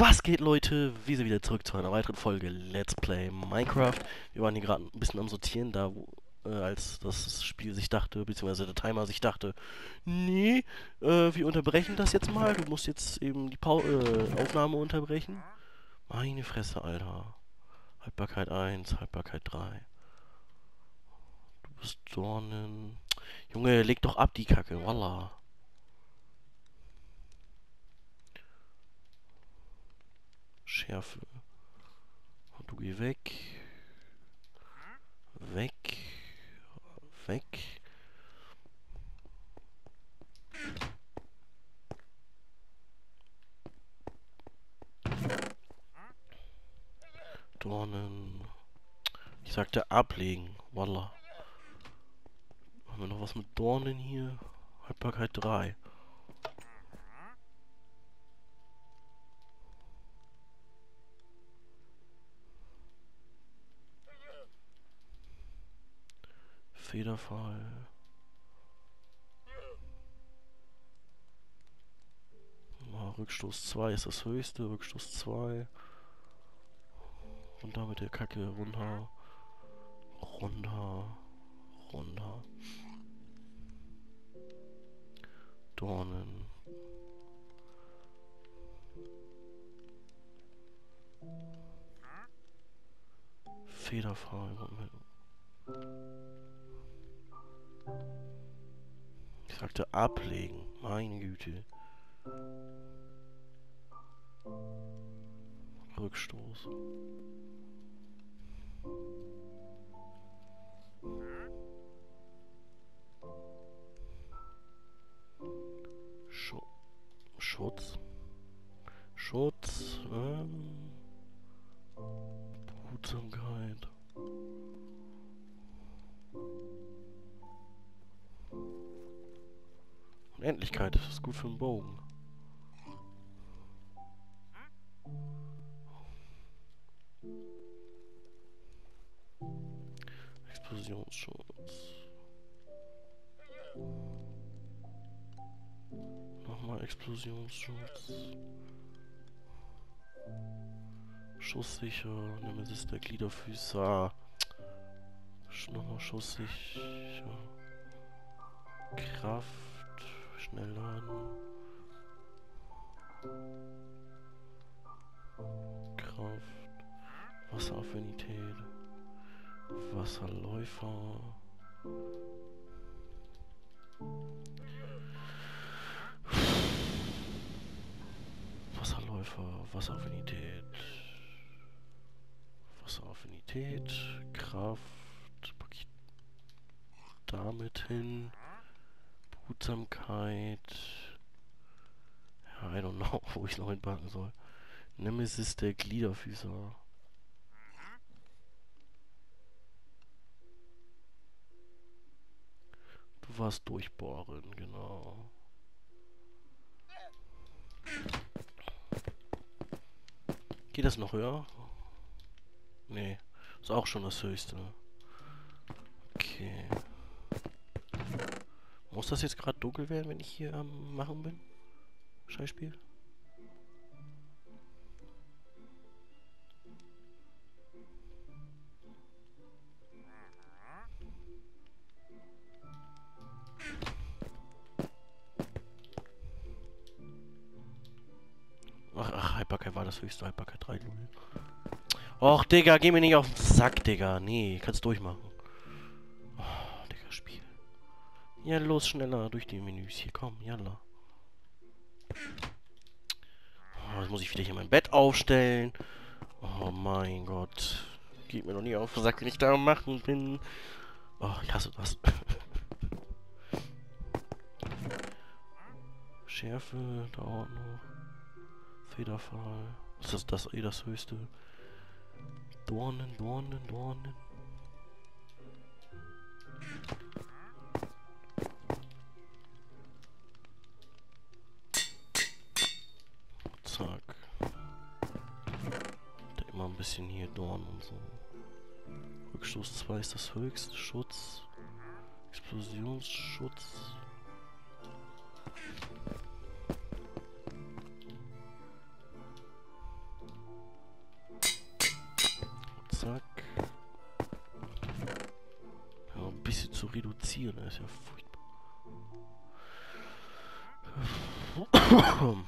Was geht, Leute? Wir sind wieder zurück zu einer weiteren Folge Let's Play Minecraft. Wir waren hier gerade ein bisschen am Sortieren, da wo, äh, als das Spiel sich dachte, beziehungsweise der Timer sich dachte, nee, äh, wir unterbrechen das jetzt mal. Du musst jetzt eben die Pau äh, Aufnahme unterbrechen. Meine Fresse, Alter. Haltbarkeit 1, Haltbarkeit 3. Du bist Dornen. Junge, leg doch ab die Kacke, voila. Schärfe. Du geh weg. Weg. Weg. Dornen. Ich sagte ablegen. Voila. Haben wir noch was mit Dornen hier? Haltbarkeit 3. Federfall. Ah, Rückstoß 2 ist das höchste, Rückstoß 2. Und damit der Kacke runter. Runter. Runter. Dornen. Federfall. Ich sagte ablegen. Meine Güte. Rückstoß. Schutz. Schutz. Bogen. Explosionsschutz. Nochmal Explosionsschutz. Schusssicher, Nemesis der Gliederfüßer. Nochmal schusssicher. Kraft. Schnell laden. Kraft. Wasseraffinität. Wasserläufer. Wasserläufer, Wasseraffinität. Wasseraffinität, Kraft. Pack ich damit hin. Behutsamkeit. I don't know, wo ich noch hinpacken soll. Nemesis der Gliederfüßer. Du warst durchbohren, genau. Geht das noch höher? Nee, ist auch schon das höchste. Okay. Muss das jetzt gerade dunkel werden, wenn ich hier am Machen bin? Scheißspiel? Ach, ach, Hypercare war das höchste Hypercare 3, Lul. Och, Digga, geh mir nicht auf den Sack, Digga. Nee, kannst durchmachen. Oh, Digga, Spiel. Ja, los, schneller durch die Menüs hier. Komm, jalla. Oh, jetzt muss ich wieder hier mein Bett aufstellen. Oh mein Gott. Geht mir noch nie auf den Sack, wenn ich da am Machen bin. Oh, ich hasse das. Schärfe, da Ordnung. Federfall. Ist das das eh das höchste? Dornen, Dornen, Dornen. zwar ist das höchste Schutz. Explosionsschutz. Zack. Ja, ein bisschen zu reduzieren, das ist ja furchtbar.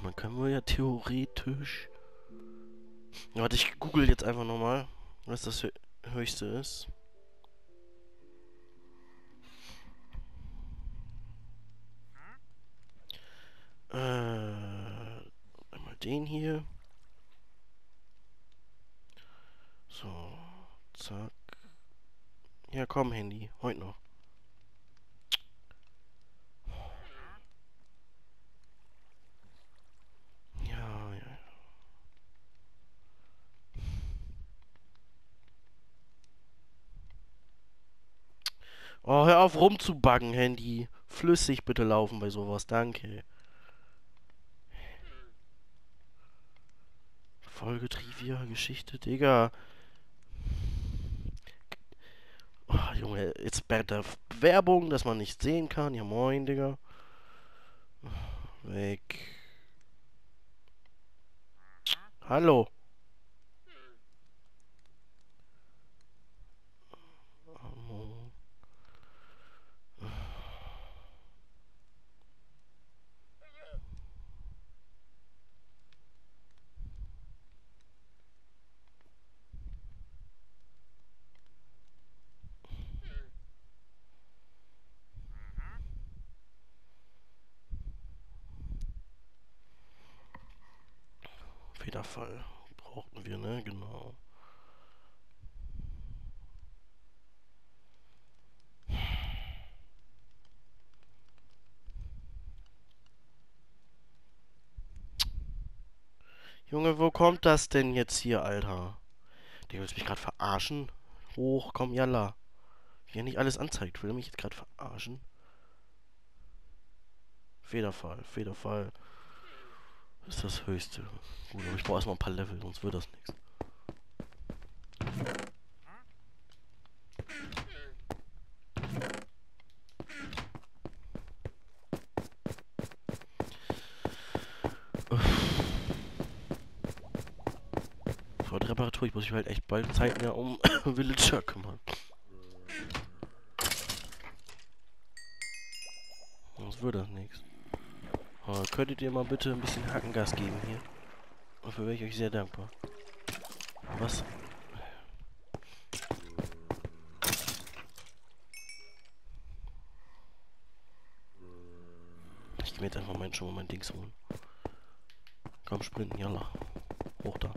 Man kann wohl ja theoretisch. Warte, ich google jetzt einfach nochmal, was das höchste ist. Äh, einmal den hier. So, zack. Ja, komm, Handy, heute noch. Ja, ja. Oh, hör auf rumzubuggen, Handy. Flüssig bitte laufen bei sowas, danke. Folge Trivia, Geschichte, Digga. Oh, Junge, jetzt bei der Werbung, dass man nicht sehen kann. Ja moin, Digga. Weg. Hallo. Federfall brauchten wir, ne? Genau. Junge, wo kommt das denn jetzt hier, Alter? Der willst mich gerade verarschen? Hoch, komm, yalla. Wie er nicht alles anzeigt, will er mich jetzt gerade verarschen? Federfall, Federfall. Ist das höchste. Gut, aber ich brauche erstmal ein paar Level, sonst wird das nichts. So, die Reparatur, ich muss mich halt echt bald Zeit mehr um Villager kümmern. Könntet ihr mal bitte ein bisschen Hackengas geben hier? Dafür wäre ich euch sehr dankbar. Was? Ich gehe mir jetzt einfach mein, schon mal mein Dings holen. Komm, sprinten, jalla. Hoch da.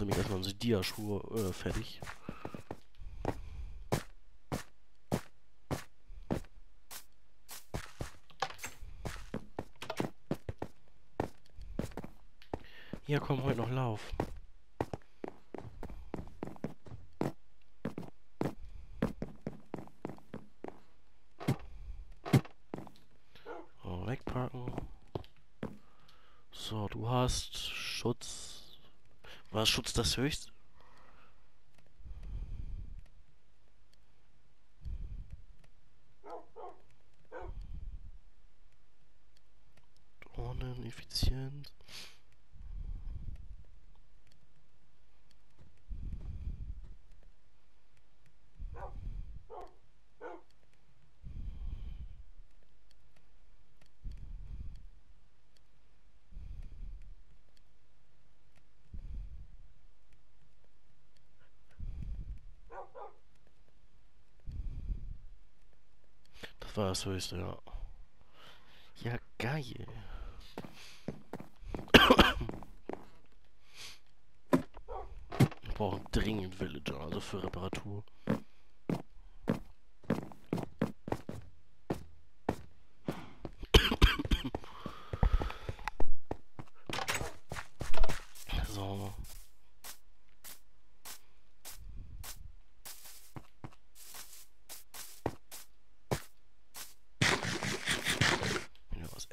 Muss nämlich erstmal unsere Dia-Schuhe äh, fertig. Ja, komm, heute noch Lauf. Wegpacken. So, du hast Schutz war Schutz das höchste? Dornen, Effizienz. Das war das höchste, ja. Ja, geil. Wir brauchen dringend Villager, also für Reparatur. so.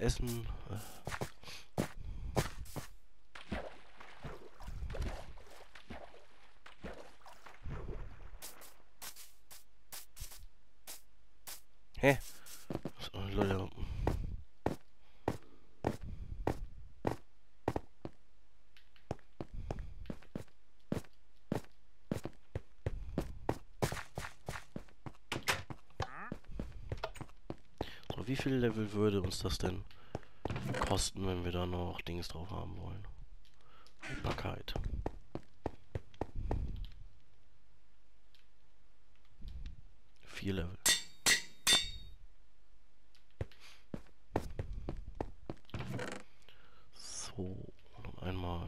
essen. Äh. Hä? So, Leute. So, wie viel Level würde uns das denn kosten, wenn wir da noch Dings drauf haben wollen? Haltbarkeit. Vier Level. So, noch einmal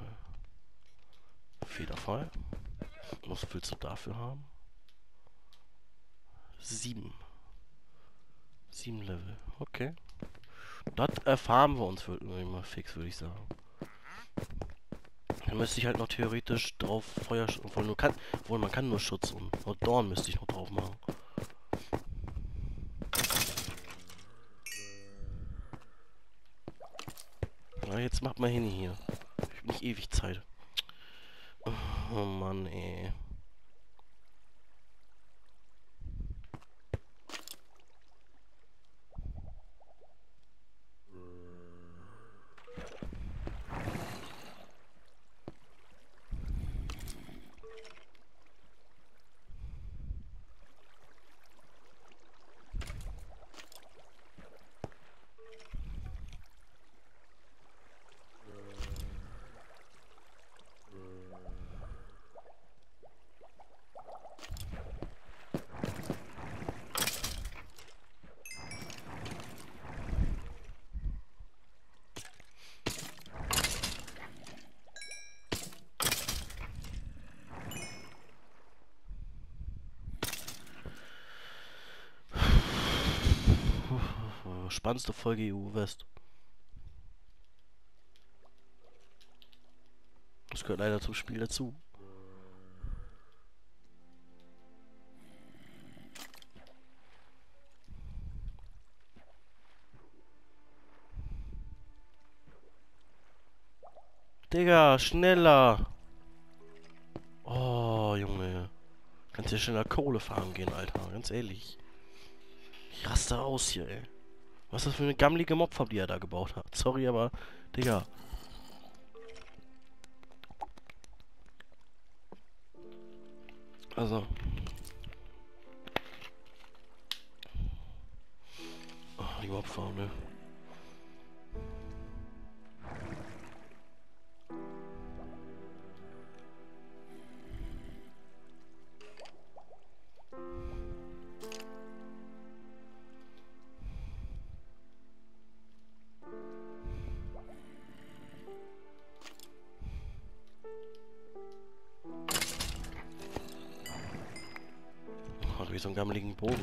Federfall. Was willst du dafür haben? Sieben. Sieben Level. Okay. Das erfahren wir uns wirklich mal fix, würde ich sagen. Dann müsste ich halt noch theoretisch drauf Feuer... Obwohl, nur kann, obwohl man kann nur Schutz und nur Dorn müsste ich noch drauf machen. Na, jetzt macht mal hin hier. Ich hab nicht ewig Zeit. Oh Mann, ey. Spannendste Folge EU West. Das gehört leider zum Spiel dazu. Digga, schneller! Oh, Junge. Kannst ja schneller Kohle fahren gehen, Alter. Ganz ehrlich. Ich raste aus hier, ey. Was ist das für eine gammelige Mobfarm, die er da gebaut hat? Sorry, aber, Digga. Also. Oh, die Mobfarm, ne? Wie so einen gammeligen Bogen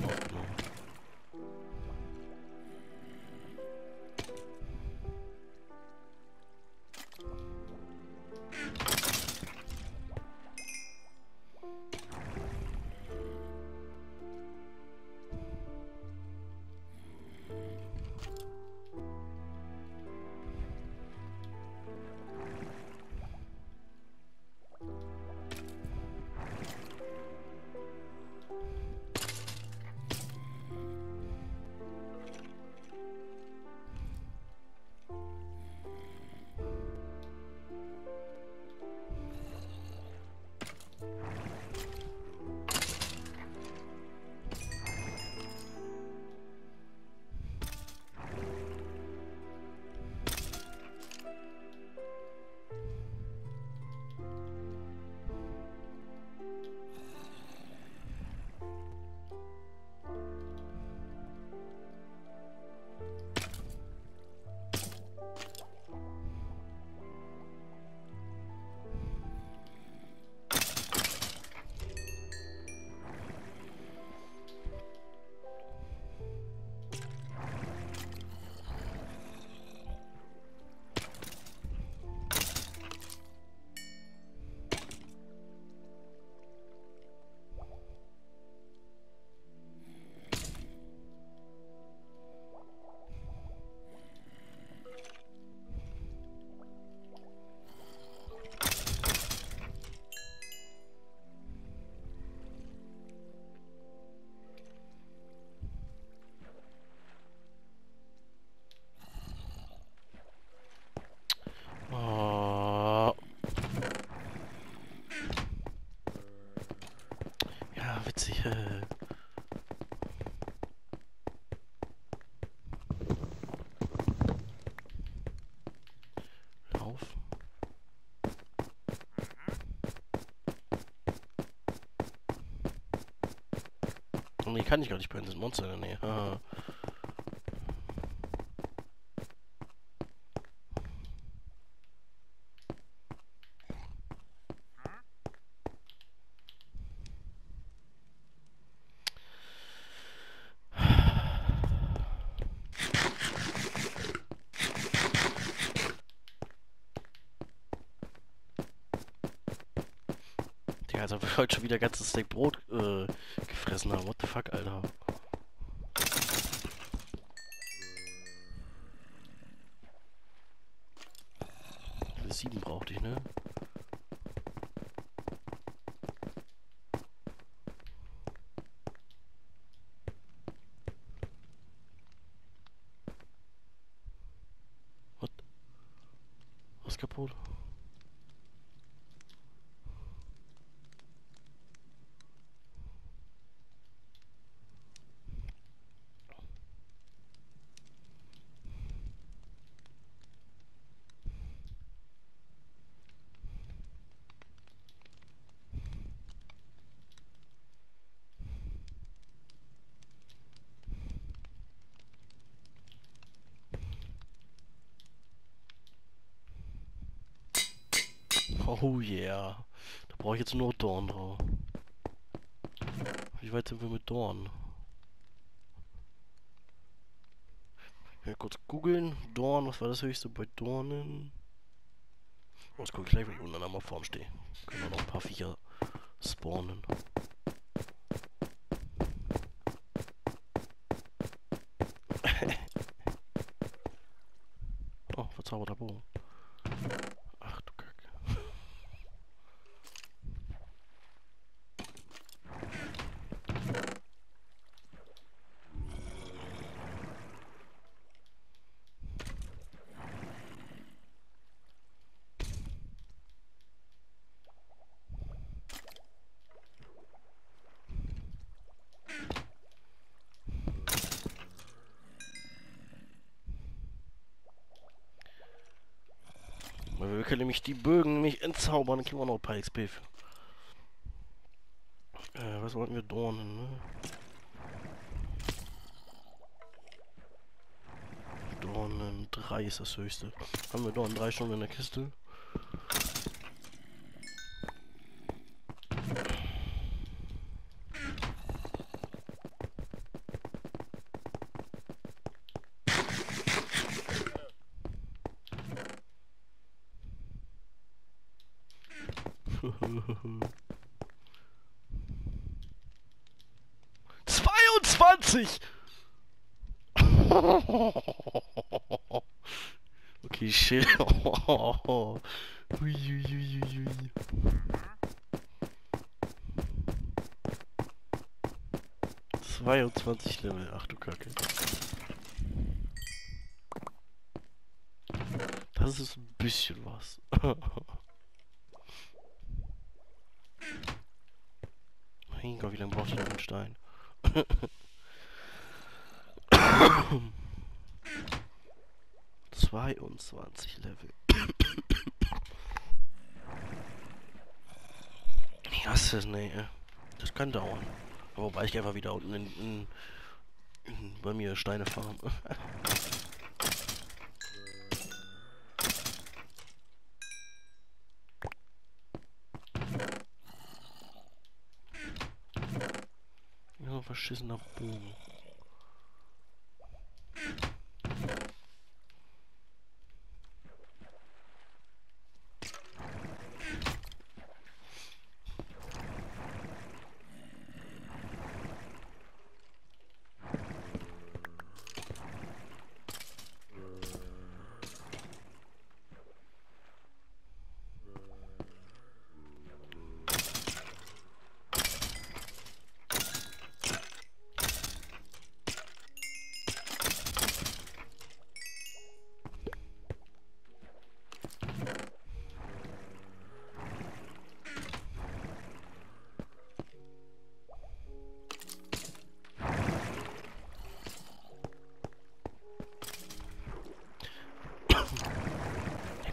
Nee, kann ich gar nicht brennen, sind Monster in der Nähe. Haha. Digga, als ob wir heute schon wieder ganzes Steak Brot äh, gefressen haben. What the fuck, Alter. Level 7 brauchte ich, ne? What? Was kaputt? Oh yeah. Da brauche ich jetzt nur Dorn drauf. Wie weit sind wir mit Dorn? Ja, kurz googeln. Dorn, was war das höchste bei Dornen? Oh, das gucke ich gleich, wenn ich unten an der stehe. Können wir noch ein paar Viecher spawnen. oh, verzauberter Bogen. Ach du Kacke. Können nämlich die Bögen nämlich entzaubern, dann kriegen wir noch ein paar XP. Äh, was wollten wir? Dornen, ne? Dornen 3 ist das höchste. Haben wir Dornen 3 schon in der Kiste? Zweiundzwanzig! Okay, shit. Zweiundzwanzig Level, ach du Kacke. Das ist ein bisschen was. 22 Level. Ich hasse es, nee. Das kann dauern. Wobei ich einfach wieder unten in, in, in bei mir Steine farm. Ja, so ein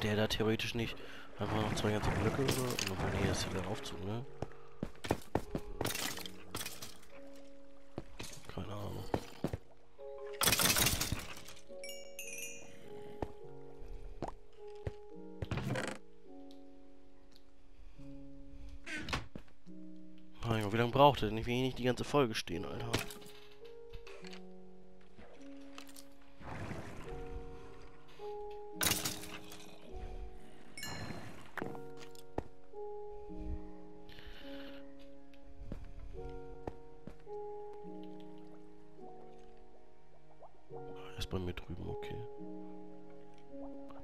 der da theoretisch nicht einfach noch zwei ganze Blöcke oder? Nochmal, nee, das ist wieder der Aufzug, ne? Keine Ahnung. Ah, wie lange braucht er denn? Ich will hier nicht die ganze Folge stehen, Alter.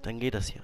Dann geht das hier.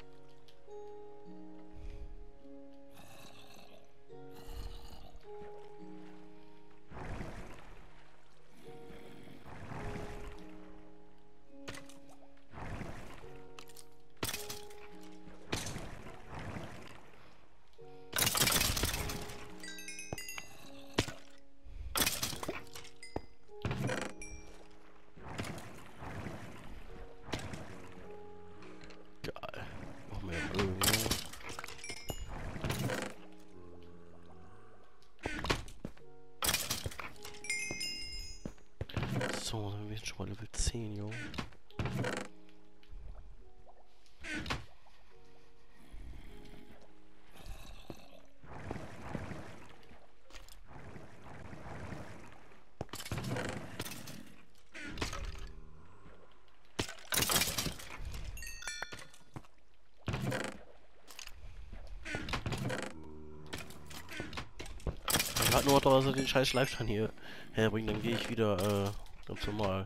Warte nur dass er den scheiß Schleifstein hier herbringt, dann gehe ich wieder äh, ganz normal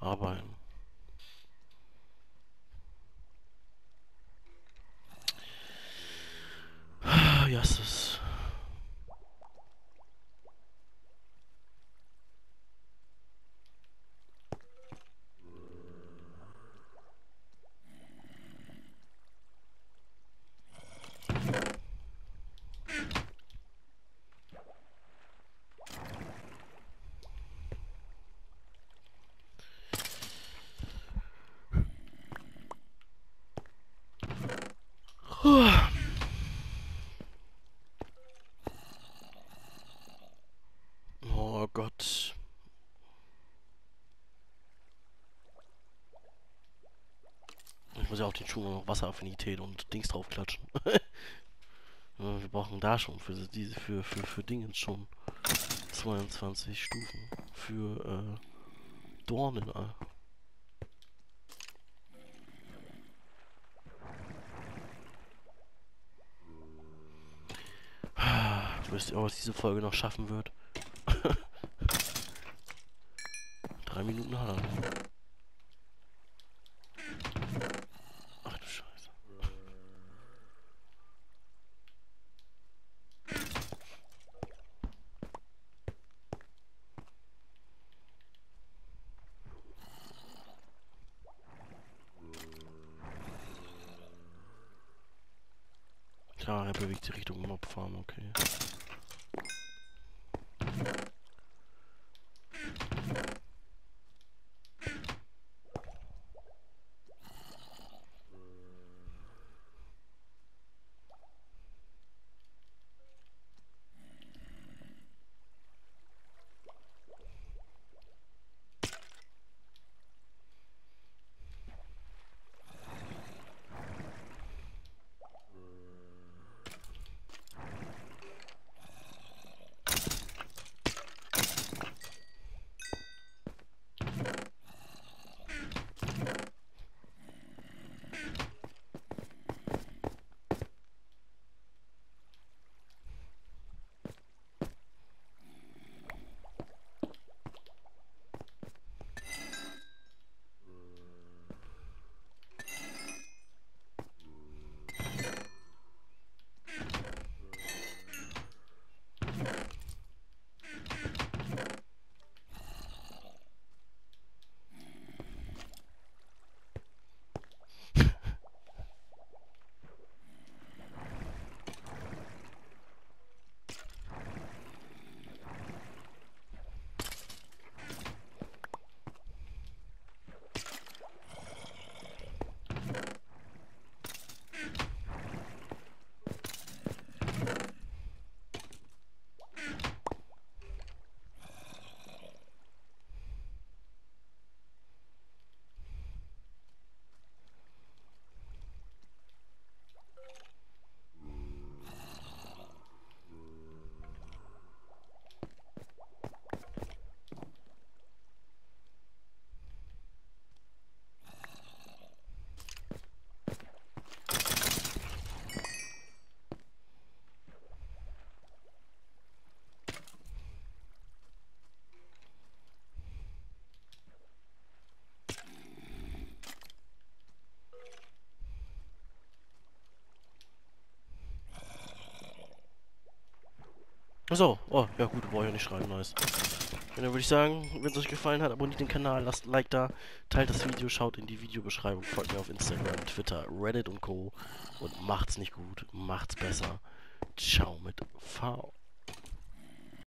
arbeiten. Ja, es ist. Oh Gott. Ich muss ja auf den Schuh noch Wasseraffinität und Dings draufklatschen. Ja, Wir brauchen da schon für diese für für für Dingens schon 22 Stufen für äh, Dornen. äh. Wüsste auch, was diese Folge noch schaffen wird. Drei Minuten hat er Klar, er bewegt sich Richtung Mobfarm, okay. Achso, oh, ja gut, brauche ich ja nicht schreiben, nice. Dann würde ich sagen, wenn es euch gefallen hat, abonniert den Kanal, lasst ein Like da, teilt das Video, schaut in die Videobeschreibung, folgt mir auf Instagram, Twitter, Reddit und Co. Und macht's nicht gut, macht's besser. Ciao mit V.